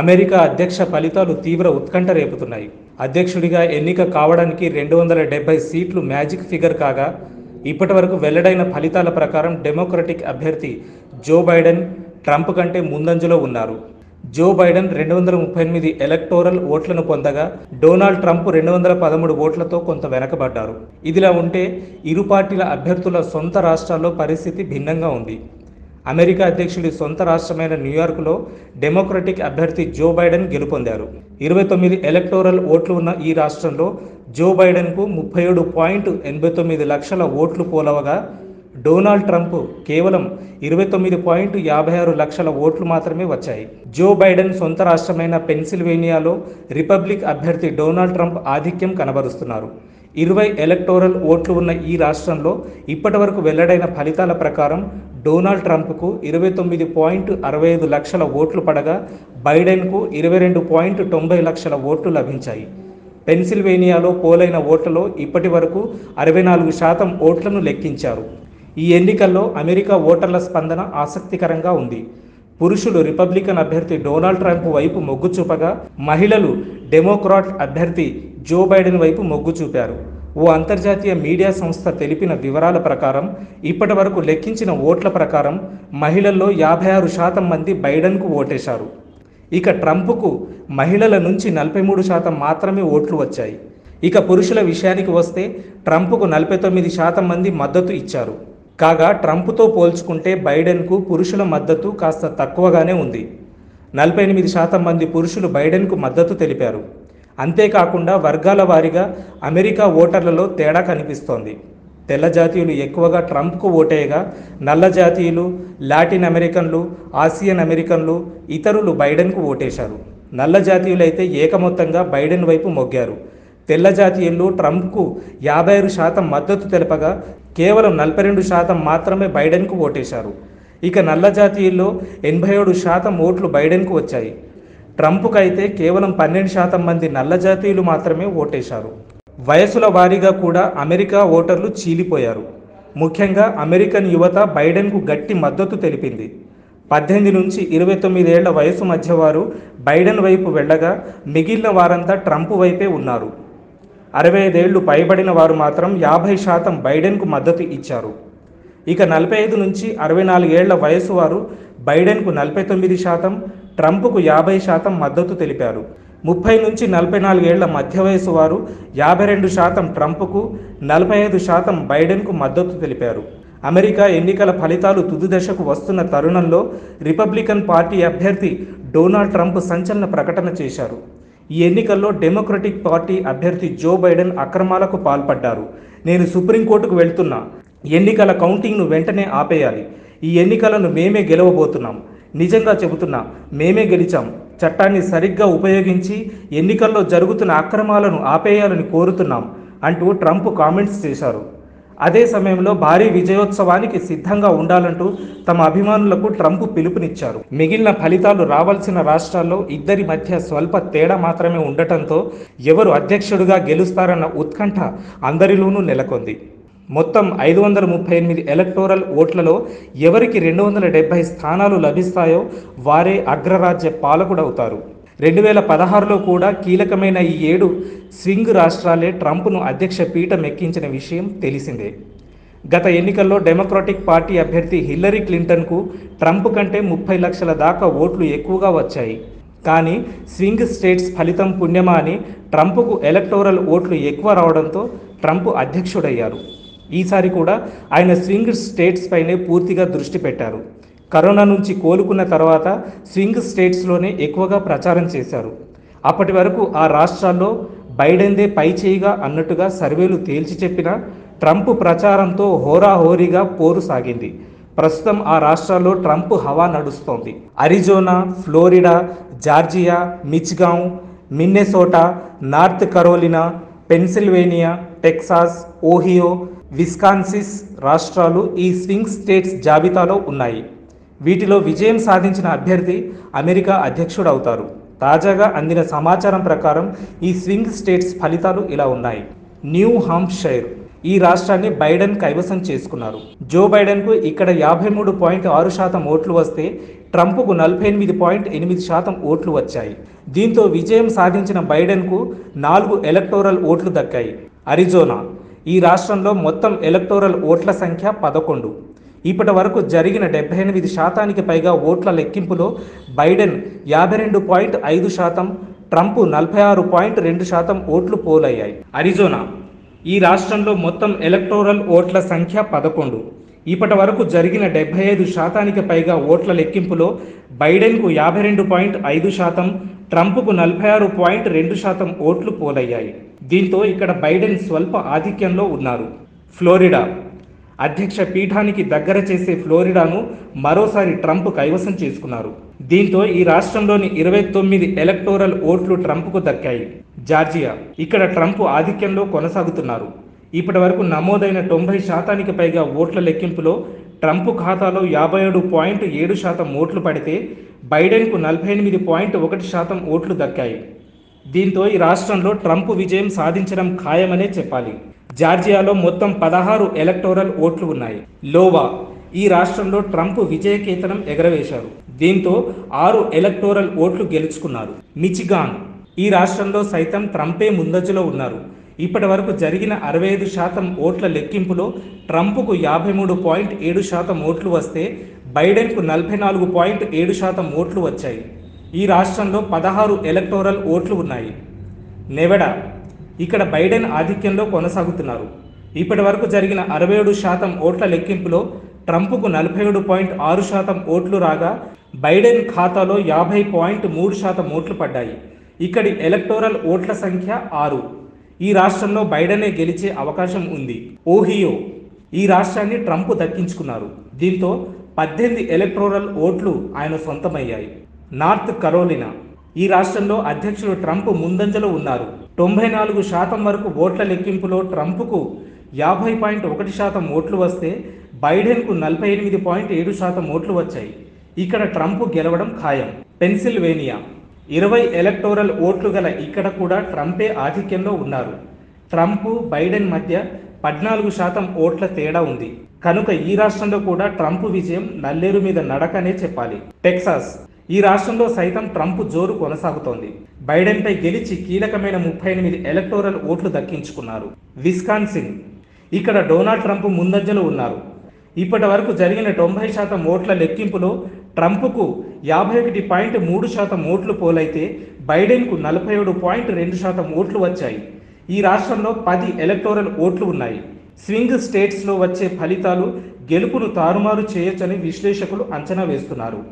America అధ్యక్ష ఫలితాలు తీవ్ర ఉత్కంఠ రేపుతున్నాయి. అధ్యక్షుడిగా ఎన్నిక కావడానికి రెండు వందల డెబ్బై సీట్లు మ్యాజిక్ ఫిగర్ కాగా ఇప్పటి వరకు వెల్లడైన ఫలితాల ప్రకారం డెమోక్రటిక్ అభ్యర్థి జో బైడెన్ ట్రంప్ కంటే ముందంజలో ఉన్నారు. జో బైడెన్ రెండు వందల ముప్పై ఎనిమిది ఎలక్టోరల్ ఓట్లను పొందగా డొనాల్డ్ ట్రంప్ రెండు వందల పదమూడు ఓట్లతో కొంత వెనకబడ్డారు. ఇదిలా ఉంటే ఇరు పార్టీల అభ్యర్థుల సొంత రాష్ట్రాల్లో పరిస్థితి భిన్నంగా ఉంది. అమెరికా అధ్యక్షుడి సొంత రాష్ట్రమైన న్యూయార్క్లో డెమోక్రటిక్ అభ్యర్థి జో బైడెన్ గెలుపొందారు. ఇరవై తొమ్మిది ఎలక్టోరల్ ఓట్లు ఉన్న ఈ రాష్ట్రంలో జో బైడెన్కు ముప్పై ఏడు పాయింట్ ఎనభై తొమ్మిది లక్షల ఓట్లు పోలవగా డొనాల్డ్ ట్రంప్ కేవలం ఇరవై తొమ్మిది పాయింట్ యాభై ఆరు లక్షల ఓట్లు మాత్రమే వచ్చాయి. జో బైడెన్ సొంత రాష్ట్రమైన పెన్సిల్వేనియాలో రిపబ్లిక్ అభ్యర్థి డొనాల్డ్ ట్రంప్ ఆధిక్యం కనబరుస్తున్నారు. ఇరవై ఎలక్టోరల్ ఓట్లు ఉన్న ఈ రాష్ట్రంలో ఇప్పటి వరకు వెల్లడైన ఫలితాల ప్రకారం డొనాల్డ్ ట్రంప్కు ఇరవై తొమ్మిది పాయింట్ అరవై ఐదు లక్షల ఓట్లు పడగా బైడెన్కు ఇరవై రెండు పాయింట్ తొంభై లక్షల ఓట్లు లభించాయి. పెన్సిల్వేనియాలో పోలైన ఓట్లలో ఇప్పటి వరకు అరవై నాలుగు శాతం ఓట్లను లెక్కించారు. ఈ ఎన్నికల్లో అమెరికా ఓటర్ల స్పందన ఆసక్తికరంగా ఉంది. పురుషులు రిపబ్లికన్ అభ్యర్థి డొనాల్డ్ ట్రంప్ వైపు మొగ్గు చూపగా మహిళలు డెమోక్రాట్ అభ్యర్థి జో బైడెన్ వైపు మొగ్గు చూపారు. ఓ అంతర్జాతీయ మీడియా సంస్థ తెలిపిన వివరాల ప్రకారం ఇప్పటి వరకు లెక్కించిన ఓట్ల ప్రకారం మహిళల్లో యాభై ఆరు శాతం మంది బైడెన్కు ఓటేశారు. ఇక ట్రంప్కు మహిళల నుంచి నలభై మూడు శాతం మాత్రమే ఓట్లు వచ్చాయి. ఇక పురుషుల విషయానికి వస్తే ట్రంప్కు నలభై తొమ్మిది శాతం మంది మద్దతు ఇచ్చారు. కాగా ట్రంప్తో పోల్చుకుంటే బైడెన్కు పురుషుల మద్దతు కాస్త తక్కువగానే ఉంది. నలభై ఎనిమిది శాతం మంది పురుషులు బైడెన్కు మద్దతు తెలిపారు. అంతేకాకుండా వర్గాల వారీగా అమెరికా ఓటర్లలో తేడా కనిపిస్తోంది. తెల్ల జాతీయులు ఎక్కువగా ట్రంప్కు ఓటేయగా నల్ల జాతీయులు లాటిన్ అమెరికన్లు ఆసియన్ అమెరికన్లు ఇతరులు బైడెన్కు ఓటేశారు. నల్ల జాతీయులైతే ఏకమొత్తంగా బైడెన్ వైపు మొగ్గారు. తెల్ల జాతీయులు ట్రంప్కు యాభై ఆరు శాతం మద్దతు తెలపగా కేవలం నలభై రెండు శాతం మాత్రమే బైడెన్కు ఓటేశారు. ఇక నల్ల జాతీయుల్లో ఎనభై ఏడు శాతం ఓట్లు బైడెన్కు వచ్చాయి. ట్రంప్కు అయితే కేవలం పన్నెండు శాతం మంది నల్ల జాతీయులు మాత్రమే ఓటేశారు. వయసుల వారీగా కూడా అమెరికా ఓటర్లు చీలిపోయారు. ముఖ్యంగా అమెరికన్ యువత బైడెన్కు గట్టి మద్దతు తెలిపింది. పద్దెనిమిది నుంచి ఇరవై తొమ్మిదేళ్ళ వయసు మధ్యవారు బైడెన్ వైపు వెళ్ళగా మిగిలిన వారంతా ట్రంప్ వైపే ఉన్నారు. అరవై ఐదేళ్ళు పైబడిన వారు మాత్రం యాభై శాతం బైడెన్కు మద్దతు ఇచ్చారు. ఇక నలభై ఐదు నుంచి అరవై నాలుగేళ్ళ వయసు వారు బైడెన్కు నలభై తొమ్మిది శాతం ట్రంప్కు యాభై శాతం మద్దతు తెలిపారు. ముప్పై నుంచి నలభై నాలుగేళ్ళ మధ్య వయసు వారు యాభై రెండు శాతం ట్రంప్కు నలభై ఐదు శాతం బైడెన్కు మద్దతు తెలిపారు. అమెరికా ఎన్నికల ఫలితాలు తుది దశకు వస్తున్న తరుణంలో రిపబ్లికన్ పార్టీ అభ్యర్థి డొనాల్డ్ ట్రంప్ సంచలన ప్రకటన చేశారు. ఈ ఎన్నికల్లో డెమోక్రటిక్ పార్టీ అభ్యర్థి జో బైడెన్ అక్రమాలకు పాల్పడ్డారు. నేను సుప్రీంకోర్టుకు వెళ్తున్నా. ఎన్నికల కౌంటింగ్ను వెంటనే ఆపేయాలి. ఈ ఎన్నికలను మేమే గెలవబోతున్నాం. నిజంగా చెబుతున్నా మేమే గెలిచాం. చట్టాన్ని సరిగ్గా ఉపయోగించి ఎన్నికల్లో జరుగుతున్న అక్రమాలను ఆపేయాలని కోరుతున్నాం అంటూ ట్రంప్ కామెంట్స్ చేశారు. అదే సమయంలో భారీ విజయోత్సవానికి సిద్ధంగా ఉండాలంటూ తమ అభిమానులకు ట్రంప్ పిలుపునిచ్చారు. మిగిలిన ఫలితాలు రావాల్సిన రాష్ట్రాల్లో ఇద్దరి మధ్య స్వల్ప తేడా మాత్రమే ఉండటంతో ఎవరు అధ్యక్షుడిగా గెలుస్తారన్న ఉత్కంఠ అందరిలోనూ నెలకొంది. మొత్తం ఐదు వందల ముప్పై ఎనిమిది ఎలక్టోరల్ ఓట్లలో ఎవరికి రెండు వందల డెబ్బై స్థానాలు లభిస్తాయో వారే అగ్రరాజ్య పాలకుడవుతారు. రెండు వేల పదహారులో కూడా కీలకమైన ఈ ఏడు స్వింగ్ రాష్ట్రాలే ట్రంప్ను అధ్యక్ష పీఠం ఎక్కించిన విషయం తెలిసిందే. గత ఎన్నికల్లో డెమోక్రాటిక్ పార్టీ అభ్యర్థి హిల్లరీ క్లింటన్కు ట్రంప్ కంటే ముప్పై లక్షల దాకా ఓట్లు ఎక్కువగా వచ్చాయి. కానీ స్వింగ్ స్టేట్స్ ఫలితం పుణ్యమా అని ట్రంప్కు ఎలక్టోరల్ ఓట్లు ఎక్కువ రావడంతో ట్రంప్ అధ్యక్షుడయ్యారు. ఈసారి కూడా ఆయన స్వింగ్ స్టేట్స్ పైనే పూర్తిగా దృష్టి పెట్టారు. కరోనా నుంచి కోలుకున్న తర్వాత స్వింగ్ స్టేట్స్లోనే ఎక్కువగా ప్రచారం చేశారు. అప్పటి వరకు ఆ రాష్ట్రాల్లో బైడెన్దే పైచేయిగా అన్నట్టుగా సర్వేలు తేల్చి చెప్పిన ట్రంప్ ప్రచారంతో హోరాహోరీగా పోరు సాగింది. ప్రస్తుతం ఆ రాష్ట్రాల్లో ట్రంప్ హవా నడుస్తోంది. Arizona Florida Georgia Michigan Minnesota North Carolina Pennsylvania Texas Ohio Wisconsin రాష్ట్రాలు ఈ స్వింగ్ స్టేట్స్ జాబితాలో ఉన్నాయి. వీటిలో విజయం సాధించిన అభ్యర్థి అమెరికా అధ్యక్షుడవుతారు. తాజాగా అందిన సమాచారం ప్రకారం ఈ స్వింగ్ స్టేట్స్ ఫలితాలు ఇలా ఉన్నాయి. న్యూ హాంప్షైర్ ఈ రాష్ట్రాన్ని బైడెన్ కైవసం చేసుకున్నారు. జో బైడెన్కు ఇక్కడ యాభై మూడు పాయింట్ ఆరు శాతం ఓట్లు వస్తే ట్రంప్కు నలభై ఎనిమిది పాయింట్ ఎనిమిది శాతం ఓట్లు వచ్చాయి. దీంతో విజయం సాధించిన బైడెన్కు నాలుగు ఎలక్టోరల్ ఓట్లు దక్కాయి. అరిజోనా ఈ రాష్ట్రంలో మొత్తం ఎలక్టోరల్ ఓట్ల సంఖ్య పదకొండు. ఇప్పటి వరకు జరిగిన డెబ్బై ఎనిమిది శాతానికి పైగా ఓట్ల లెక్కింపులో బైడెన్ యాభై రెండు పాయింట్ ఐదు శాతం ట్రంప్ నలభై ఆరు పాయింట్ రెండు శాతం ఓట్లు పోలయ్యాయి. అరిజోనా ఈ రాష్ట్రంలో మొత్తం ఎలక్టోరల్ ఓట్ల సంఖ్య పదకొండు. ఇప్పటి వరకు జరిగిన డెబ్బై ఐదు శాతానికి పైగా ఓట్ల లెక్కింపులో బైడెన్కు యాభై రెండు పాయింట్ ఐదు శాతం ట్రంప్కు నలభై ఆరు పాయింట్ రెండు శాతం ఓట్లు పోలయ్యాయి. దీంతో ఇక్కడ బైడెన్ స్వల్ప ఆధిక్యంలో ఉన్నారు. ఫ్లోరిడా అధ్యక్ష పీఠానికి దగ్గర చేసే ఫ్లోరిడాను మరోసారి ట్రంప్ కైవసం చేసుకున్నారు. దీంతో ఈ రాష్ట్రంలోని ఇరవై తొమ్మిది ఎలక్టోరల్ ఓట్లు ట్రంప్కు దక్కాయి. జార్జియా ఇక్కడ ట్రంప్ ఆధిక్యంలో కొనసాగుతున్నారు. ఇప్పటి వరకు నమోదైన తొంభై శాతానికి పైగా ఓట్ల లెక్కింపులో ట్రంప్ ఖాతాలో యాభై ఏడు పాయింట్ ఏడు శాతం ఓట్లు పడితే బైడెన్కు నలభై ఎనిమిది పాయింట్ ఒకటి శాతం ఓట్లు దక్కాయి. దీంతో ఈ రాష్ట్రంలో ట్రంప్ విజయం సాధించడం ఖాయమనే చెప్పాలి. జార్జియాలో మొత్తం పదహారు ఎలక్టోరల్ ఓట్లు ఉన్నాయి. లోవా ఈ రాష్ట్రంలో ట్రంప్ విజయకేతనం ఎగరవేశారు. దీంతో ఆరు ఎలక్టోరల్ ఓట్లు గెలుచుకున్నారు. మిచిగాన్ ఈ రాష్ట్రంలో సైతం ట్రంపే ముందంజలో ఉన్నారు. ఇప్పటి వరకు జరిగిన అరవై ఐదు శాతం ఓట్ల లెక్కింపులో ట్రంప్కు యాభై మూడు పాయింట్ ఏడు శాతం ఓట్లు వస్తే బైడెన్కు నలభై నాలుగు పాయింట్ ఏడు శాతం ఓట్లు వచ్చాయి. ఈ రాష్ట్రంలో పదహారు ఎలక్టోరల్ ఓట్లు ఉన్నాయి. నెవడా ఇక్కడ బైడెన్ ఆధిక్యంలో కొనసాగుతున్నారు. ఇప్పటి వరకు జరిగిన అరవై ఏడు శాతం ఓట్ల లెక్కింపులో ట్రంప్కు నలభై ఏడు పాయింట్ ఆరు శాతం ఓట్లు రాగా బైడెన్ ఖాతాలో యాభై పాయింట్ మూడు శాతం ఓట్లు పడ్డాయి. ఇక్కడి ఎలక్టోరల్ ఓట్ల సంఖ్య ఆరు. ఈ రాష్ట్రంలో బైడెనే గెలిచే అవకాశం ఉంది. ఓహియో! ఈ రాష్ట్రాన్ని ట్రంప్ దక్కించుకున్నారు. దీంతో పద్దెనిమిది ఎలక్టోరల్ ఓట్లు ఆయన సొంతమయ్యాయి. North Carolina! ఈ రాష్ట్రంలో అధ్యక్షుడు ట్రంప్ ముందంజలో ఉన్నారు. తొంభై నాలుగు శాతం వరకు ఓట్ల లెక్కింపులో ట్రంప్కు యాభై పాయింట్ ఒకటి శాతం ఓట్లు వస్తే బైడెన్కు నలభై ఎనిమిది పాయింట్ ఏడు శాతం ఓట్లు వచ్చాయి. ఇక్కడ ట్రంప్ గెలవడం ఖాయం. పెన్సిల్వేనియా. ఇరవై ఎలక్టోరల్ ఓట్లు గల ఇక్కడ కూడా ట్రంపే ఆధిక్యంలో ఉన్నారు. ట్రంప్ బైడెన్ మధ్య పద్నాలుగు శాతం ఓట్ల తేడా ఉంది. కనుక ఈ రాష్ట్రంలో కూడా ట్రంప్ విజయం నల్లేరు మీద నడకనే చెప్పాలి. టెక్సాస్. ఈ రాష్ట్రంలో సైతం ట్రంప్ జోరు కొనసాగుతోంది. బైడెన్పై గెలిచి కీలకమైన ముప్పై ఎనిమిది ఎలక్టోరల్ ఓట్లు దక్కించుకున్నారు. విస్కాన్సిన్. ఇక్కడ డొనాల్డ్ ట్రంప్ ముందంజలో ఉన్నారు. ఇప్పటి వరకు జరిగిన తొంభై శాతం ఓట్ల లెక్కింపులో ట్రంప్కు యాభై ఒకటి పాయింట్ మూడు శాతం ఓట్లు పోలైతే బైడెన్కు నలభై ఏడు పాయింట్ రెండు శాతం ఓట్లు వచ్చాయి. ఈ రాష్ట్రంలో పది ఎలక్టోరల్ ఓట్లు ఉన్నాయి. స్వింగ్ స్టేట్స్లో వచ్చే ఫలితాలు గెలుపును తారుమారు చేయొచ్చని విశ్లేషకులు అంచనా వేస్తున్నారు.